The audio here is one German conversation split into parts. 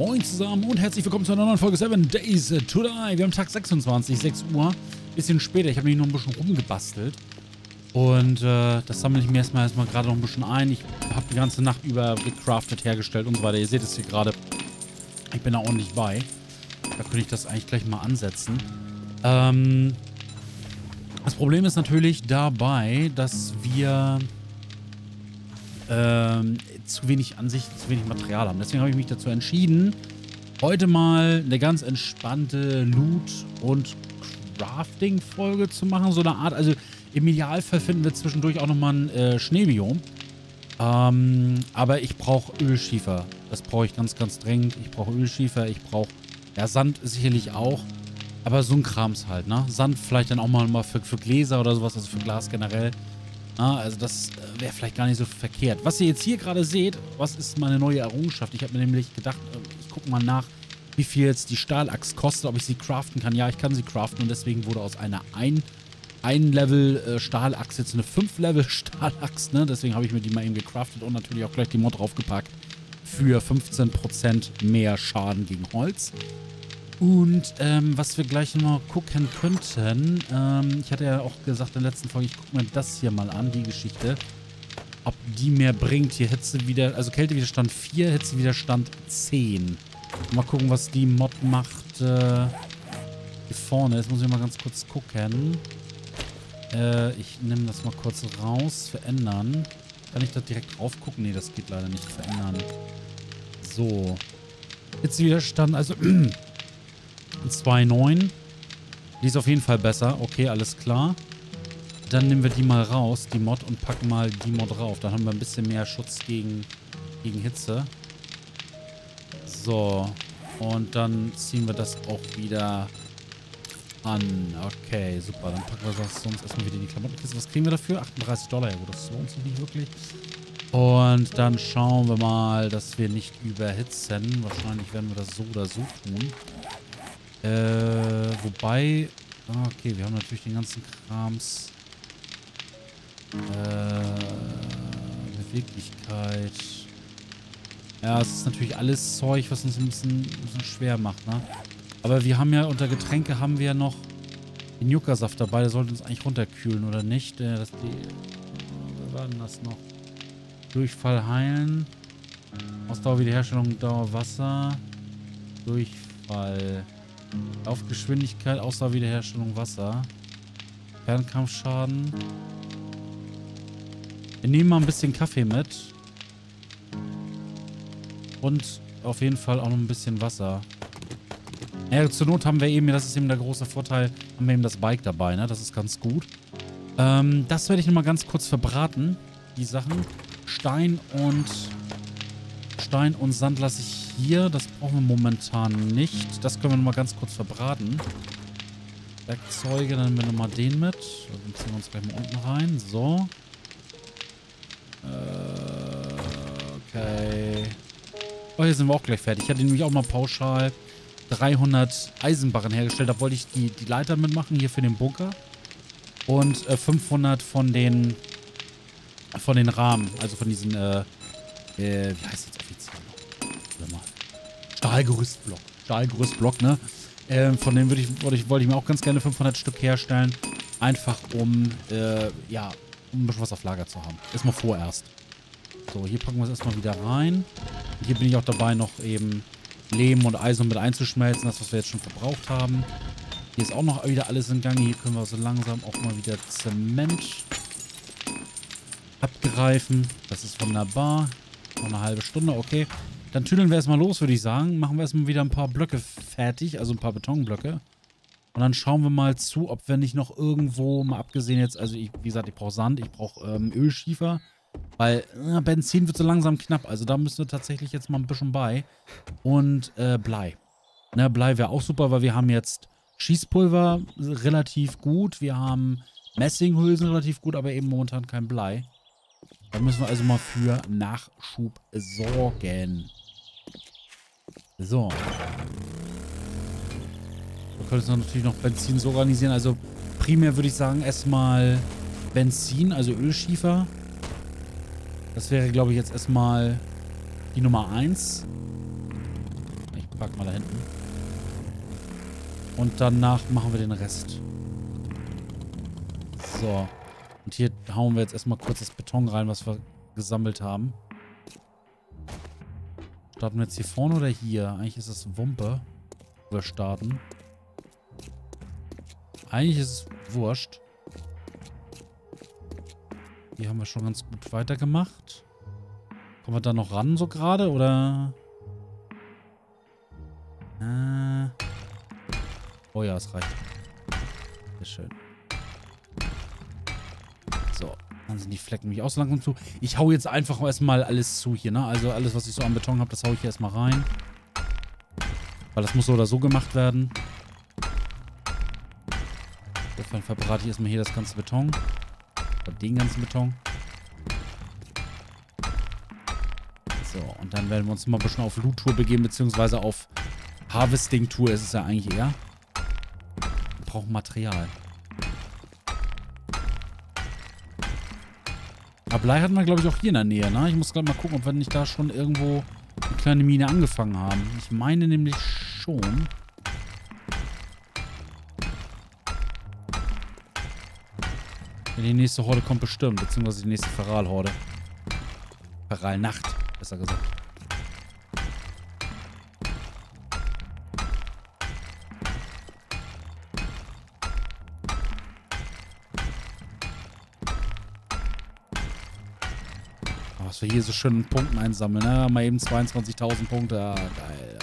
Moin zusammen und herzlich willkommen zu einer neuen Folge 7 Days to Die. Wir haben Tag 26, 6 Uhr. Bisschen später, ich habe nämlich noch ein bisschen rumgebastelt. Und äh, das sammle ich mir erstmal erstmal gerade noch ein bisschen ein. Ich habe die ganze Nacht über gecraftet, hergestellt und so weiter. Ihr seht es hier gerade. Ich bin da ordentlich bei. Da könnte ich das eigentlich gleich mal ansetzen. Ähm, das Problem ist natürlich dabei, dass wir ähm, zu wenig Ansicht, zu wenig Material haben. Deswegen habe ich mich dazu entschieden, heute mal eine ganz entspannte Loot- und Crafting-Folge zu machen. So eine Art, also im Idealfall finden wir zwischendurch auch nochmal ein äh, Schneebiom. Ähm, aber ich brauche Ölschiefer. Das brauche ich ganz, ganz dringend. Ich brauche Ölschiefer, ich brauche, ja, Sand sicherlich auch. Aber so ein Krams halt, ne? Sand vielleicht dann auch mal, mal für, für Gläser oder sowas, also für Glas generell. Ah, also das äh, wäre vielleicht gar nicht so verkehrt. Was ihr jetzt hier gerade seht, was ist meine neue Errungenschaft? Ich habe mir nämlich gedacht, äh, ich gucke mal nach, wie viel jetzt die Stahlachs kostet, ob ich sie craften kann. Ja, ich kann sie craften und deswegen wurde aus einer ein, ein Level äh, Stahlachs jetzt eine 5 Level Stahlachs, ne? Deswegen habe ich mir die mal eben gecraftet und natürlich auch gleich die Mod draufgepackt für 15% mehr Schaden gegen Holz. Und ähm, was wir gleich noch gucken könnten, ähm, ich hatte ja auch gesagt in der letzten Folge, ich gucke mir das hier mal an, die Geschichte. Ob die mehr bringt. Hier Hitze wieder, also Kältewiderstand 4, Hitzewiderstand 10. Mal gucken, was die Mod macht. Äh, hier vorne, jetzt muss ich mal ganz kurz gucken. Äh, ich nehme das mal kurz raus, verändern. Kann ich da direkt drauf gucken? Nee, das geht leider nicht verändern. So. Hitzewiderstand, also 2,9. Die ist auf jeden Fall besser. Okay, alles klar. Dann nehmen wir die mal raus, die Mod, und packen mal die Mod drauf. Dann haben wir ein bisschen mehr Schutz gegen, gegen Hitze. So. Und dann ziehen wir das auch wieder an. Okay, super. Dann packen wir das sonst erstmal wieder in die Klamottenkiste. Was kriegen wir dafür? 38 Dollar. Ja gut, das lohnt sich nicht wirklich. Und dann schauen wir mal, dass wir nicht überhitzen. Wahrscheinlich werden wir das so oder so tun. Äh, wobei... Ah, okay, wir haben natürlich den ganzen Krams. Äh, Beweglichkeit. Ja, es ist natürlich alles Zeug, was uns ein bisschen, ein bisschen schwer macht, ne? Aber wir haben ja unter Getränke haben wir ja noch den Juckersaft dabei. Der sollte uns eigentlich runterkühlen, oder nicht? Äh, das die... War denn das noch? Durchfall heilen. Ausdauer Wiederherstellung, Dauer Wasser. Durchfall. Laufgeschwindigkeit, Ausdauer Wiederherstellung, Wasser. Fernkampfschaden. Wir nehmen mal ein bisschen Kaffee mit. Und auf jeden Fall auch noch ein bisschen Wasser. Ja, zur Not haben wir eben, das ist eben der große Vorteil, haben wir eben das Bike dabei, ne? Das ist ganz gut. Ähm, das werde ich nochmal ganz kurz verbraten, die Sachen. Stein und Stein und Sand lasse ich hier. Das brauchen wir momentan nicht. Das können wir nochmal ganz kurz verbraten. Werkzeuge, dann nehmen wir nochmal den mit. Dann ziehen wir uns gleich mal unten rein. So. Äh, okay. Oh, hier sind wir auch gleich fertig. Ich hatte nämlich auch mal pauschal 300 Eisenbarren hergestellt. Da wollte ich die, die Leiter mitmachen, hier für den Bunker. Und äh, 500 von den von den Rahmen, also von diesen, äh, äh wie heißt das offiziell? Stahlgerüstblock. Stahlgerüstblock, ne? Äh, von denen würde ich, wollte ich, wollte ich mir auch ganz gerne 500 Stück herstellen. Einfach um, äh, ja, um ein bisschen was auf Lager zu haben. Erstmal vorerst. So, hier packen wir es erstmal wieder rein. Hier bin ich auch dabei, noch eben Lehm und Eisen mit einzuschmelzen. Das, was wir jetzt schon verbraucht haben. Hier ist auch noch wieder alles in Gang. Hier können wir so langsam auch mal wieder Zement abgreifen. Das ist wunderbar. Noch eine halbe Stunde, okay. Dann tüdeln wir erstmal los, würde ich sagen. Machen wir erstmal wieder ein paar Blöcke fertig, also ein paar Betonblöcke. Und dann schauen wir mal zu, ob wir nicht noch irgendwo, mal abgesehen jetzt, also ich, wie gesagt, ich brauche Sand, ich brauche ähm, Ölschiefer. Weil äh, Benzin wird so langsam knapp. Also da müssen wir tatsächlich jetzt mal ein bisschen bei. Und äh, Blei. Ne, Blei wäre auch super, weil wir haben jetzt Schießpulver relativ gut. Wir haben Messinghülsen relativ gut, aber eben momentan kein Blei. Da müssen wir also mal für Nachschub sorgen. So. Wir können uns natürlich noch Benzin so organisieren. Also primär würde ich sagen erstmal Benzin, also Ölschiefer. Das wäre, glaube ich, jetzt erstmal die Nummer 1. park mal da hinten. Und danach machen wir den Rest. So. Und hier hauen wir jetzt erstmal kurz das Beton rein, was wir gesammelt haben. Starten wir jetzt hier vorne oder hier? Eigentlich ist es Wumpe, wir starten. Eigentlich ist es wurscht. Hier haben wir schon ganz gut weitergemacht. Kommen wir da noch ran so gerade, oder? Äh. Oh ja, es reicht. Sehr schön. Dann sind die Flecken nämlich auch so langsam zu. Ich hau jetzt einfach erstmal alles zu hier, ne? Also alles, was ich so am Beton habe, das hau ich hier erstmal rein. Weil das muss so oder so gemacht werden. Insofern verbrate ich erstmal hier das ganze Beton. Oder den ganzen Beton. So, und dann werden wir uns mal ein bisschen auf Loot-Tour begeben, beziehungsweise auf Harvesting-Tour ist es ja eigentlich eher. Wir brauchen Material. Aber Blei hatten wir, glaube ich, auch hier in der Nähe, ne? Ich muss gerade mal gucken, ob wir nicht da schon irgendwo eine kleine Mine angefangen haben. Ich meine nämlich schon. Ja, die nächste Horde kommt bestimmt, beziehungsweise die nächste Feral-Horde. Feral-Nacht, besser gesagt. Wir hier so schön Punkten einsammeln, ne? Mal eben 22.000 Punkte. Ah, geil.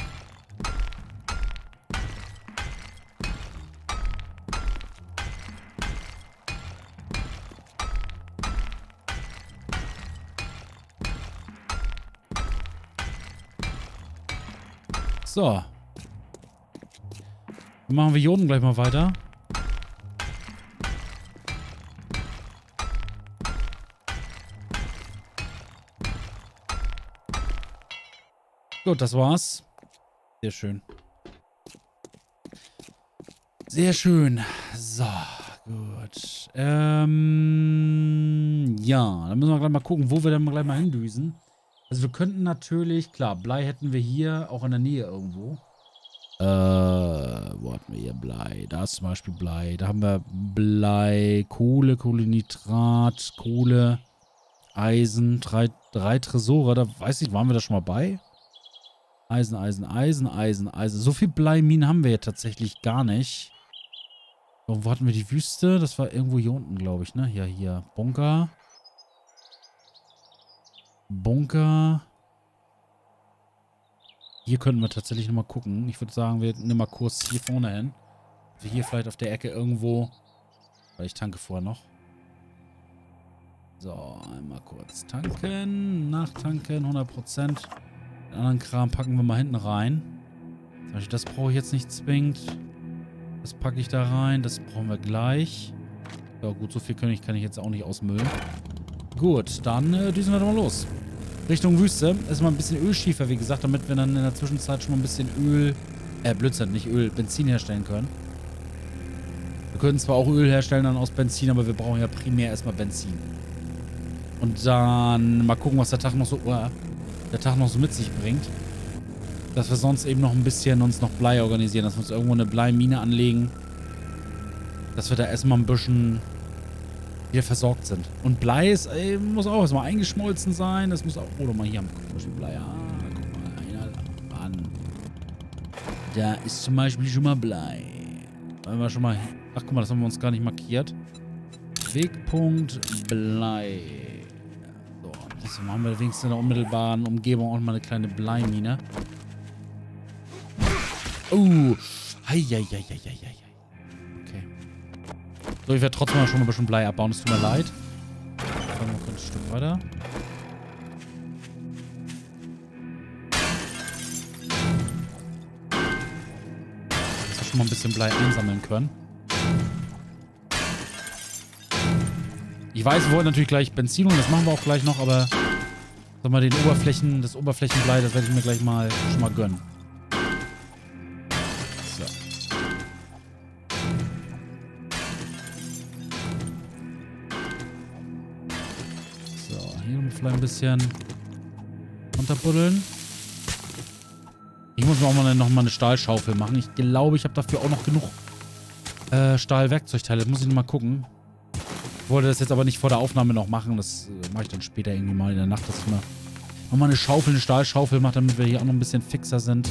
So. Machen wir hier unten gleich mal weiter. Gut, das war's. Sehr schön. Sehr schön. So, gut. Ähm, ja, dann müssen wir gleich mal gucken, wo wir dann gleich mal hindüsen. Also wir könnten natürlich, klar, Blei hätten wir hier auch in der Nähe irgendwo. Äh, wo hatten wir hier Blei? Da ist zum Beispiel Blei. Da haben wir Blei, Kohle, Kohlenitrat, Kohle, Eisen, drei, drei Tresore. Da weiß ich, waren wir da schon mal bei? Eisen, Eisen, Eisen, Eisen, Eisen. So viel Bleiminen haben wir ja tatsächlich gar nicht. So, wo hatten wir die Wüste? Das war irgendwo hier unten, glaube ich, ne? Ja, hier. Bunker. Bunker. Hier könnten wir tatsächlich nochmal gucken. Ich würde sagen, wir nehmen mal Kurs hier vorne hin. Also hier vielleicht auf der Ecke irgendwo. Weil ich tanke vorher noch. So, einmal kurz tanken. Nachtanken, 100%. Den anderen Kram packen wir mal hinten rein. Das brauche ich jetzt nicht zwingend. Das packe ich da rein. Das brauchen wir gleich. Ja gut, so viel kann ich, kann ich jetzt auch nicht ausmüllen. Gut, dann äh, düsen wir doch mal los. Richtung Wüste. Ist mal ein bisschen Ölschiefer, wie gesagt, damit wir dann in der Zwischenzeit schon mal ein bisschen Öl, äh, Blödsinn, nicht Öl, Benzin herstellen können. Wir können zwar auch Öl herstellen dann aus Benzin, aber wir brauchen ja primär erstmal Benzin. Und dann mal gucken, was der Tag noch so, uh, der Tag noch so mit sich bringt. Dass wir sonst eben noch ein bisschen uns noch Blei organisieren, dass wir uns irgendwo eine Bleimine anlegen. Dass wir da erstmal ein bisschen wieder versorgt sind. Und Blei ist, ey, muss auch erstmal eingeschmolzen sein. Das muss auch. Oder mal hier haben Beispiel Blei. Ah, guck mal, einer an. Da ist zum Beispiel schon mal Blei. Wollen wir schon mal. Ach, guck mal, das haben wir uns gar nicht markiert. Wegpunkt Blei. So, machen wir wenigstens in der unmittelbaren Umgebung auch mal eine kleine Bleimine. Oh. Heieieiei. Okay. So, ich werde trotzdem mal schon ein bisschen Blei abbauen. Es tut mir leid. Fangen wir kurz ein Stück weiter. Dass wir schon mal ein bisschen Blei einsammeln können. Ich weiß, wir wollen natürlich gleich Benzin und das machen wir auch gleich noch, aber sag mal, den Oberflächen, das Oberflächenblei, das werde ich mir gleich mal schon mal gönnen. So. So, hier vielleicht ein bisschen runterbuddeln. Ich muss mir auch mal noch mal eine Stahlschaufel machen. Ich glaube, ich habe dafür auch noch genug äh, Stahlwerkzeugteile. Das muss ich mal gucken. Ich wollte das jetzt aber nicht vor der Aufnahme noch machen. Das äh, mache ich dann später irgendwie mal in der Nacht, dass ich mal nochmal eine Schaufel, eine Stahlschaufel mache, damit wir hier auch noch ein bisschen fixer sind.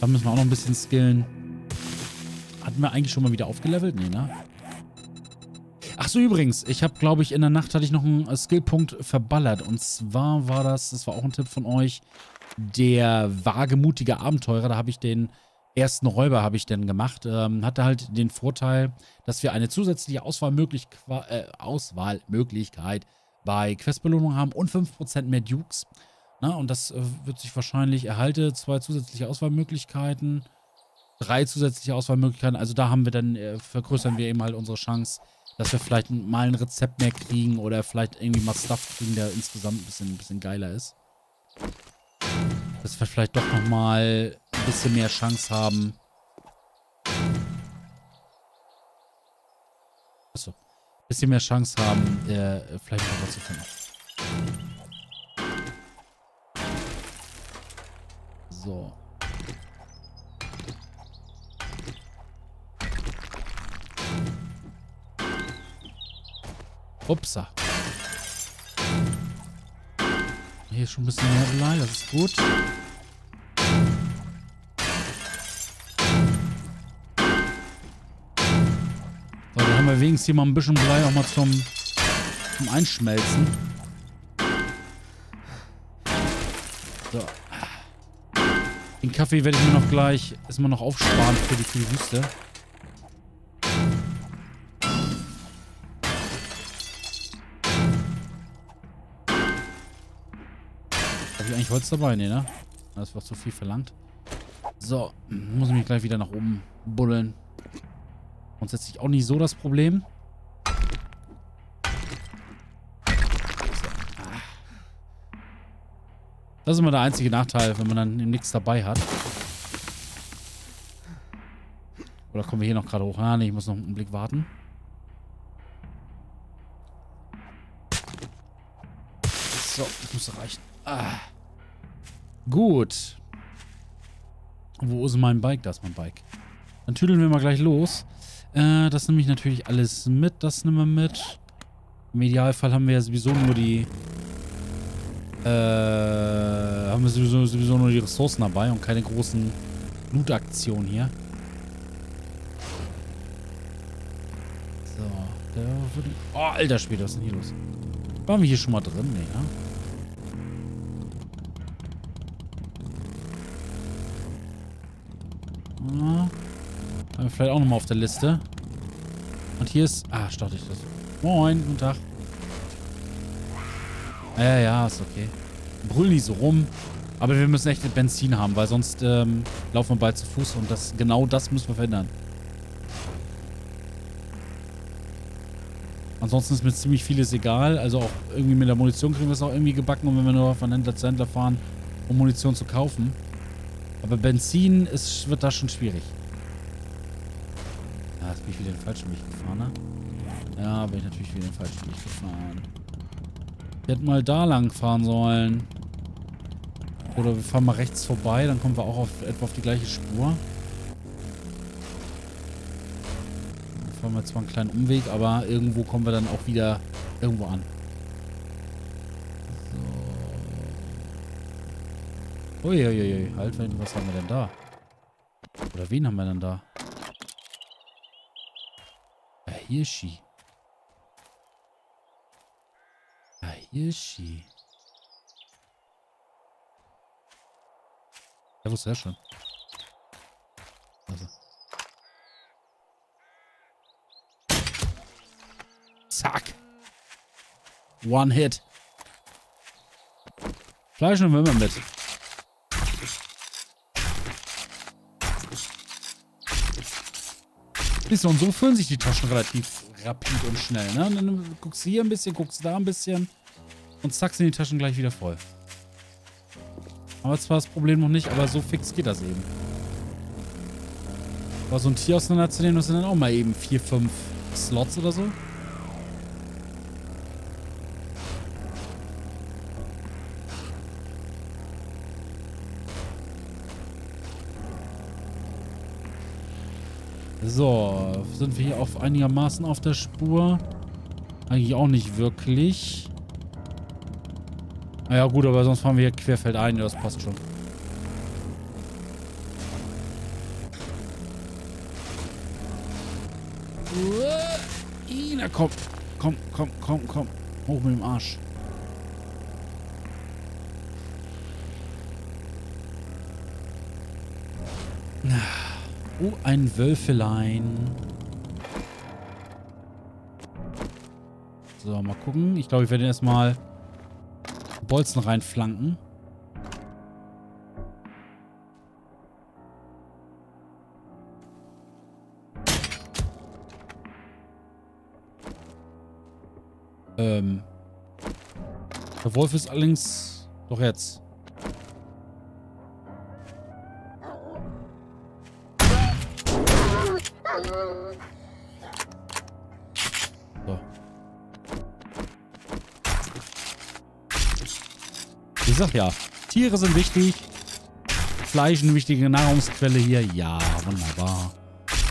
Da müssen wir auch noch ein bisschen skillen. Hatten wir eigentlich schon mal wieder aufgelevelt? Nee, ne? Ach so, übrigens, ich habe, glaube ich, in der Nacht hatte ich noch einen äh, Skillpunkt verballert. Und zwar war das, das war auch ein Tipp von euch, der wagemutige Abenteurer. Da habe ich den ersten Räuber habe ich dann gemacht. Ähm, hatte halt den Vorteil, dass wir eine zusätzliche Auswahlmöglich äh, Auswahlmöglichkeit bei Questbelohnung haben und 5% mehr Dukes. Na, und das äh, wird sich wahrscheinlich erhalte. Zwei zusätzliche Auswahlmöglichkeiten, drei zusätzliche Auswahlmöglichkeiten. Also da haben wir dann, äh, vergrößern wir eben halt unsere Chance, dass wir vielleicht mal ein Rezept mehr kriegen oder vielleicht irgendwie mal Stuff kriegen, der insgesamt ein bisschen, ein bisschen geiler ist. Dass wir vielleicht doch nochmal ein bisschen mehr Chance haben. Achso. Ein bisschen mehr Chance haben, äh, vielleicht noch was zu finden. So. Upsa. Hier ist schon ein bisschen mehr Blei, das ist gut. Wir wenigstens hier mal ein bisschen Blei auch mal zum, zum Einschmelzen. So. Den Kaffee werde ich mir noch gleich erstmal noch aufsparen für die, für die Wüste. eigentlich Holz dabei? Nee, ne? Das war zu viel verlangt. So, muss ich mich gleich wieder nach oben buddeln. Grundsätzlich auch nicht so das Problem. Das ist immer der einzige Nachteil, wenn man dann nichts dabei hat. Oder kommen wir hier noch gerade hoch? Ah, nee, ich muss noch einen Blick warten. So, das muss reichen. Ah. Gut. Wo ist mein Bike? Da ist mein Bike. Dann tüdeln wir mal gleich los. Äh, das nehme ich natürlich alles mit. Das nehmen wir mit. Im Idealfall haben wir ja sowieso nur die... Äh, haben wir sowieso, sowieso nur die Ressourcen dabei und keine großen Loot-Aktionen hier. So. Der würde... Oh, alter Schwede, was ist denn hier los? Waren wir hier schon mal drin? Nee, ja? Ja. Haben wir vielleicht auch nochmal auf der Liste. Und hier ist... Ah, starte ich das. Moin, guten Tag. Ja, ja, ist okay. Brüllen die so rum. Aber wir müssen echt Benzin haben, weil sonst ähm, laufen wir bald zu Fuß und das genau das müssen wir verhindern. Ansonsten ist mir ziemlich vieles egal. Also auch irgendwie mit der Munition kriegen wir es auch irgendwie gebacken, und wenn wir nur von Händler zu Händler fahren, um Munition zu kaufen. Aber Benzin ist, wird da schon schwierig. Jetzt bin ich wieder den falschen Weg gefahren, ne? Ja, bin ich natürlich wieder den falschen Weg gefahren. Wir hätten mal da lang fahren sollen. Oder wir fahren mal rechts vorbei, dann kommen wir auch auf, etwa auf die gleiche Spur. Dann fahren wir zwar einen kleinen Umweg, aber irgendwo kommen wir dann auch wieder irgendwo an. Uiuiui, halt, was haben wir denn da? Oder wen haben wir denn da? Hirschi. Ein Hirschi. Ja, wusste er schon. Also. Zack. One Hit. Fleisch nehmen wir mit. Siehst und so füllen sich die Taschen relativ rapid und schnell. Ne? Und dann guckst du hier ein bisschen, guckst du da ein bisschen und zack sind die Taschen gleich wieder voll. Aber zwar das Problem noch nicht, aber so fix geht das eben. Aber so ein Tier auseinanderzunehmen, das sind dann auch mal eben vier, fünf Slots oder so. So, sind wir hier auf einigermaßen auf der Spur? Eigentlich auch nicht wirklich. Naja gut, aber sonst fahren wir hier querfeldein, das passt schon. Na komm, komm, komm, komm, komm. Hoch mit dem Arsch. Oh, ein Wölfelein. So, mal gucken. Ich glaube, ich werde erstmal Bolzen reinflanken. Ähm. Der Wolf ist allerdings... Doch jetzt. Ich sag ja, Tiere sind wichtig. Fleisch eine wichtige Nahrungsquelle hier. Ja, wunderbar.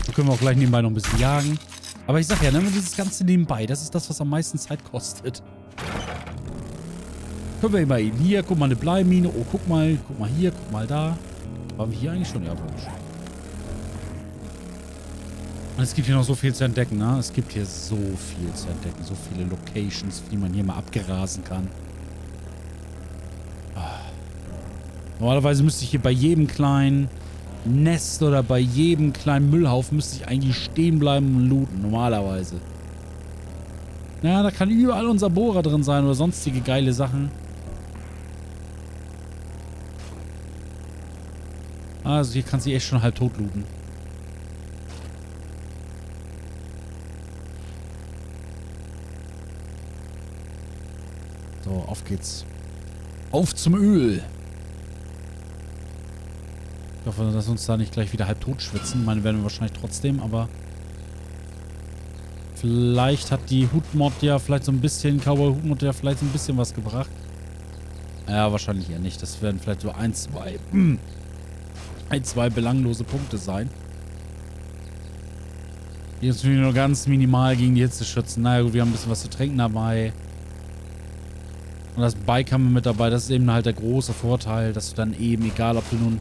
Da können wir auch gleich nebenbei noch ein bisschen jagen. Aber ich sag ja, ne, dieses Ganze nebenbei, das ist das, was am meisten Zeit kostet. Können wir immer eben hier, guck mal, eine Bleimine. Oh, guck mal, guck mal hier, guck mal da. Waren wir hier eigentlich schon? Ja, waren wir schon. Und es gibt hier noch so viel zu entdecken, ne? Es gibt hier so viel zu entdecken. So viele Locations, die man hier mal abgerasen kann. Ah. Normalerweise müsste ich hier bei jedem kleinen Nest oder bei jedem kleinen Müllhaufen müsste ich eigentlich stehen bleiben und looten, normalerweise. Ja, da kann überall unser Bohrer drin sein oder sonstige geile Sachen. Also hier kannst du echt schon halb tot looten. So, auf geht's. Auf zum Öl. Ich hoffe, dass wir uns da nicht gleich wieder halb tot schwitzen. Ich meine, werden wir wahrscheinlich trotzdem, aber... Vielleicht hat die Hutmod ja vielleicht so ein bisschen, Cowboy Hutmod ja vielleicht so ein bisschen was gebracht. Ja, wahrscheinlich eher nicht. Das werden vielleicht so ein, zwei... ein, zwei belanglose Punkte sein. Die uns nur ganz minimal gegen die Hitze schützen. Naja gut, wir haben ein bisschen was zu trinken dabei. Und das Bike haben wir mit dabei. Das ist eben halt der große Vorteil, dass du dann eben, egal ob du nun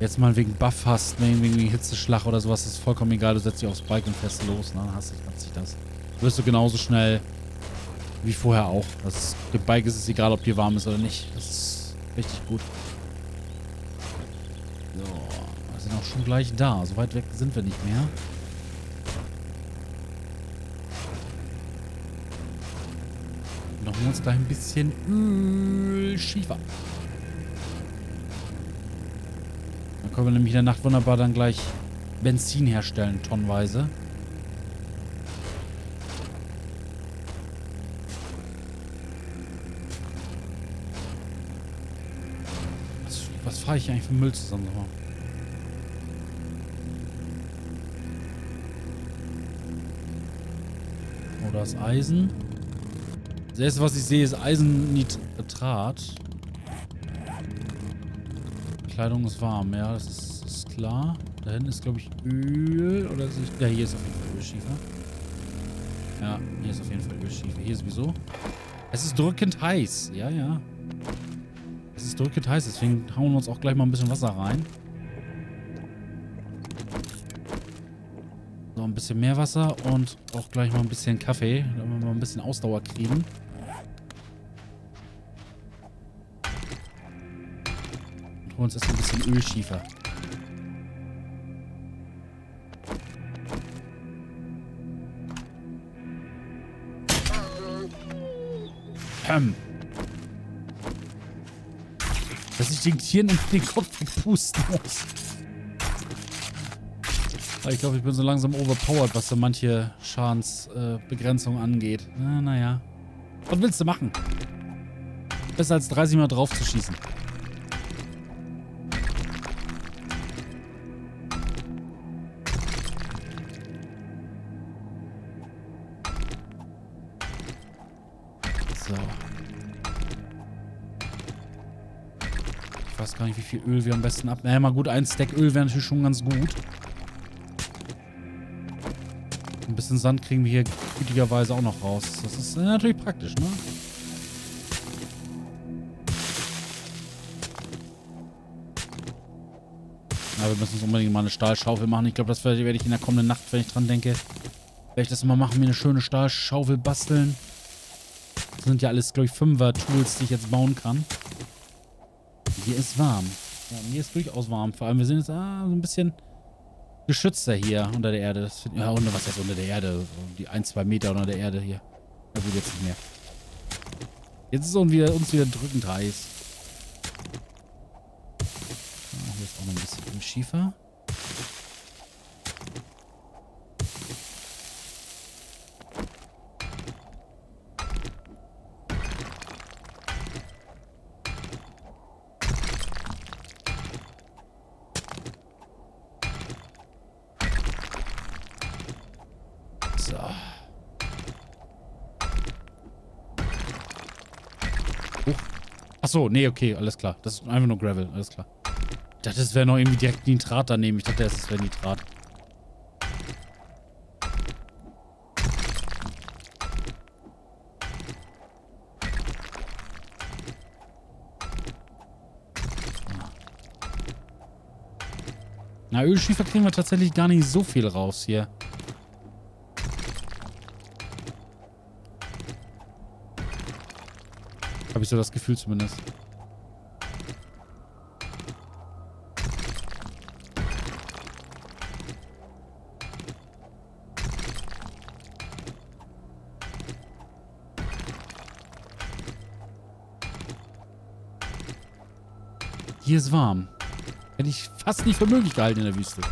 jetzt mal wegen Buff hast, wegen, wegen Hitzeschlag oder sowas, ist vollkommen egal. Du setzt dich aufs Bike und fährst los, ne? Dann hast du sich das. Wirst du genauso schnell wie vorher auch. Das dem Bike ist es egal, ob dir warm ist oder nicht. Das ist richtig gut. So, wir sind auch schon gleich da. So weit weg sind wir nicht mehr. Noch uns gleich ein bisschen Ölschiefer. Können wir nämlich in der Nacht wunderbar dann gleich Benzin herstellen, tonnenweise. Was, was fahre ich eigentlich für Müll zusammen? Oh, da ist Eisen. Das erste, was ich sehe, ist Eisennitrat. Kleidung ist warm, ja, das ist, ist klar. Da hinten ist, glaube ich, Öl. Oder ist ja, hier ist auf jeden Fall Ölschiefer. Ja, hier ist auf jeden Fall Ölschiefer. Hier sowieso. Es ist drückend heiß. Ja, ja. Es ist drückend heiß, deswegen hauen wir uns auch gleich mal ein bisschen Wasser rein. So, ein bisschen mehr Wasser und auch gleich mal ein bisschen Kaffee, damit wir mal ein bisschen Ausdauer kriegen. Holen uns erstmal ein bisschen Ölschiefer. Ähm. Dass ich den Tieren in den Kopf pusten muss. Ich glaube, ich bin so langsam overpowered, was so manche Schadensbegrenzung äh, angeht. Na, naja. Was willst du machen? Besser als 30 Mal drauf zu schießen. Weiß gar nicht, wie viel Öl wir am besten ab... Naja, mal gut, ein Stack Öl wäre natürlich schon ganz gut. ein bisschen Sand kriegen wir hier gütigerweise auch noch raus. Das ist natürlich praktisch, ne? Aber wir müssen uns unbedingt mal eine Stahlschaufel machen. Ich glaube, das werde ich in der kommenden Nacht, wenn ich dran denke, werde ich das mal machen, mir eine schöne Stahlschaufel basteln. Das sind ja alles, glaube ich, Fünfer-Tools, die ich jetzt bauen kann. Hier ist warm. Ja, mir ist durchaus warm. Vor allem, wir sind jetzt ah, so ein bisschen geschützter hier unter der Erde. Das, ja, unter was ist unter der Erde? Die ein, zwei Meter unter der Erde hier. Ja gut, jetzt nicht mehr. Jetzt ist uns wieder, uns wieder drückend heiß. Ja, hier ist auch noch ein bisschen Schiefer. So, nee, okay, alles klar. Das ist einfach nur Gravel, alles klar. Ich dachte, es wäre noch irgendwie direkt Nitrat daneben. Ich dachte es wäre Nitrat. Na, Ölschiefer kriegen wir tatsächlich gar nicht so viel raus hier. Habe ich so das Gefühl zumindest. Hier ist warm. Hätte ich fast nicht für möglich gehalten in der Wüste.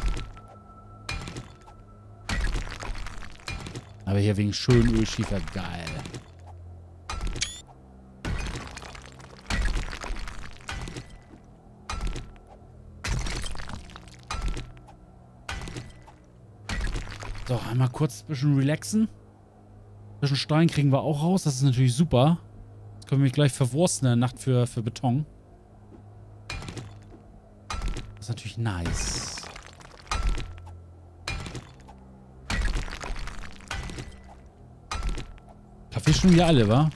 Aber hier wegen schönen Ölschiefer. Geil. So, einmal kurz ein bisschen relaxen. Ein bisschen Stein kriegen wir auch raus. Das ist natürlich super. Jetzt können wir mich gleich verwursten in der Nacht für, für Beton. Das ist natürlich nice. Kaffee schon wieder alle, wa?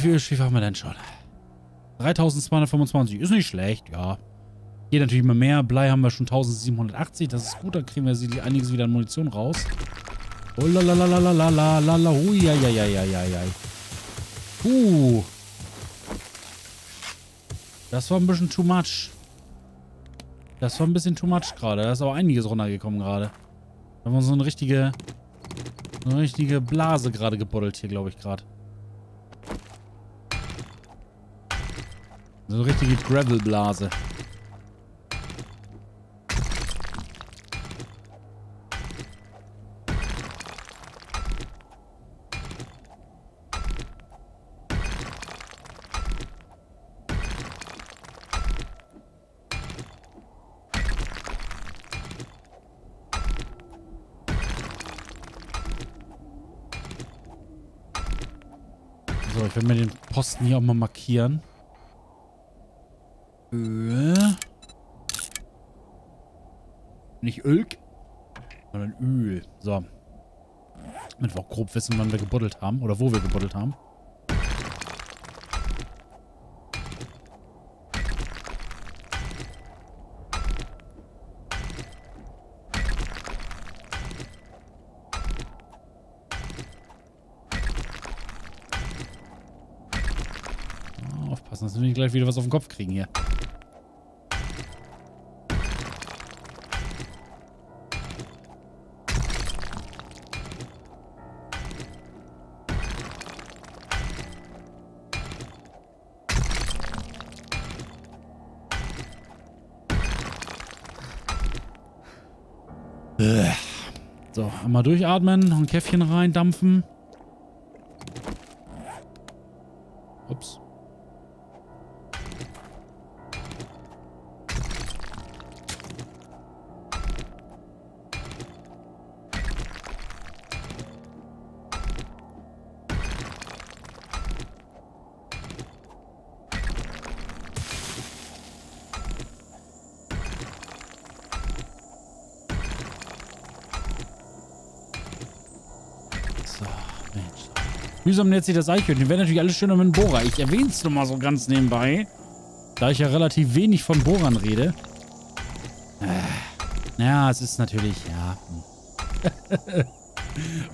Viel Schiefer haben wir denn schon? 3225. Ist nicht schlecht, ja. Hier natürlich immer mehr. Blei haben wir schon 1780. Das ist gut. Da kriegen wir einiges wieder an Munition raus. Oh la la la la la la la la Hui, ja, ja, ja, ja, ja, ja. Das war ein bisschen too much. Das war ein bisschen too much gerade. Da ist aber einiges runtergekommen gerade. Da haben wir so eine richtige, eine richtige Blase gerade gebuddelt hier, glaube ich, gerade. So eine richtige Gravelblase. So, ich mir den Posten hier auch mal markieren. Öl. Nicht Ölk, sondern Öl. So. Damit wir auch grob wissen, wann wir gebuddelt haben. Oder wo wir gebuddelt haben. Dass wir nicht gleich wieder was auf den Kopf kriegen hier. So, einmal durchatmen, ein Käffchen reindampfen. Mühsam nähert sich das Eichhörnchen. Wäre natürlich alles schöner mit einem Bohrer. Ich erwähne es nur mal so ganz nebenbei. Da ich ja relativ wenig von Bohrern rede. Äh, ja, es ist natürlich, ja.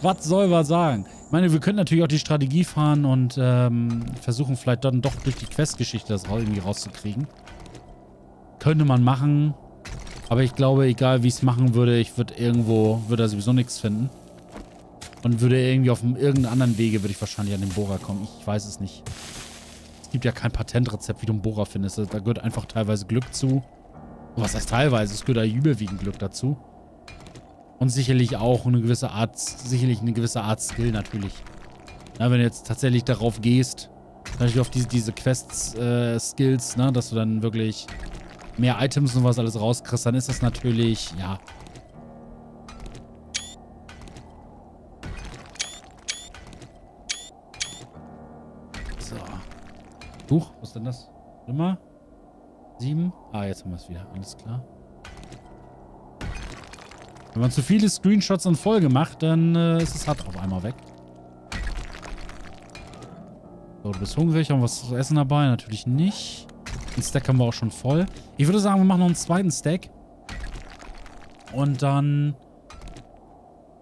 Was soll man sagen? Ich meine, wir können natürlich auch die Strategie fahren und ähm, versuchen vielleicht dann doch durch die Questgeschichte das irgendwie rauszukriegen. Könnte man machen. Aber ich glaube, egal wie ich es machen würde, ich würde irgendwo, würde da sowieso nichts finden. Und würde irgendwie auf irgendeinem anderen Wege, würde ich wahrscheinlich an den Bohrer kommen. Ich weiß es nicht. Es gibt ja kein Patentrezept, wie du einen Bohrer findest. Da gehört einfach teilweise Glück zu. Was heißt teilweise? Es gehört da überwiegend Glück dazu. Und sicherlich auch eine gewisse Art, sicherlich eine gewisse Art Skill natürlich. Na, wenn du jetzt tatsächlich darauf gehst, natürlich auf diese, diese Quests-Skills, äh, ne, dass du dann wirklich mehr Items und was alles rauskriegst, dann ist das natürlich, ja. Huch, was ist denn das? Nummer? Sieben? Ah, jetzt haben wir es wieder. Alles klar. Wenn man zu viele Screenshots in Folge macht, dann äh, ist es hart auf einmal weg. So, du bist hungrig, haben wir was zu essen dabei? Natürlich nicht. Den Stack haben wir auch schon voll. Ich würde sagen, wir machen noch einen zweiten Stack. Und dann...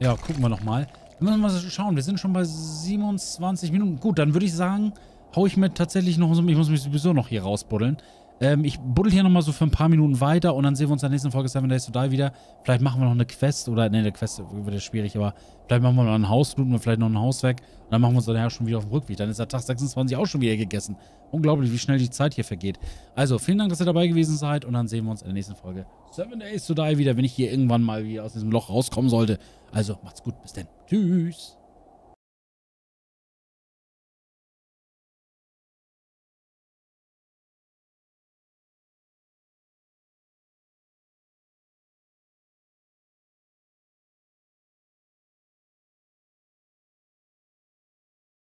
Ja, gucken wir nochmal. Wir müssen mal schauen. Wir sind schon bei 27 Minuten. Gut, dann würde ich sagen, hau ich mir tatsächlich noch so... Ich muss mich sowieso noch hier rausbuddeln. Ähm, ich buddel hier nochmal so für ein paar Minuten weiter und dann sehen wir uns in der nächsten Folge Seven Days to Die wieder. Vielleicht machen wir noch eine Quest oder, ne, eine Quest wird ja schwierig, aber vielleicht machen wir noch ein Haus, looten wir vielleicht noch ein Haus weg und dann machen wir uns dann ja schon wieder auf dem Rückweg. Dann ist der Tag 26 auch schon wieder gegessen. Unglaublich, wie schnell die Zeit hier vergeht. Also, vielen Dank, dass ihr dabei gewesen seid und dann sehen wir uns in der nächsten Folge Seven Days to Die wieder, wenn ich hier irgendwann mal wieder aus diesem Loch rauskommen sollte. Also, macht's gut, bis dann. Tschüss.